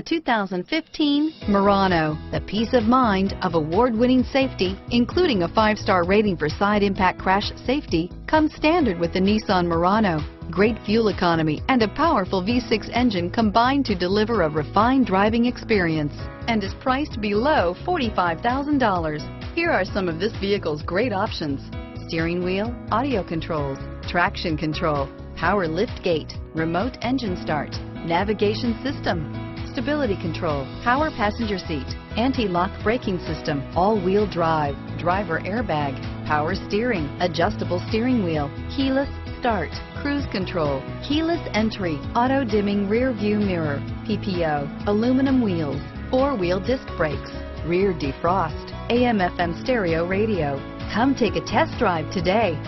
The 2015 Murano, the peace of mind of award-winning safety, including a five-star rating for side impact crash safety, comes standard with the Nissan Murano. Great fuel economy and a powerful V6 engine combine to deliver a refined driving experience and is priced below $45,000. Here are some of this vehicle's great options. Steering wheel, audio controls, traction control, power lift gate, remote engine start, navigation system, stability control, power passenger seat, anti-lock braking system, all-wheel drive, driver airbag, power steering, adjustable steering wheel, keyless start, cruise control, keyless entry, auto dimming rear view mirror, PPO, aluminum wheels, four-wheel disc brakes, rear defrost, AM FM stereo radio. Come take a test drive today.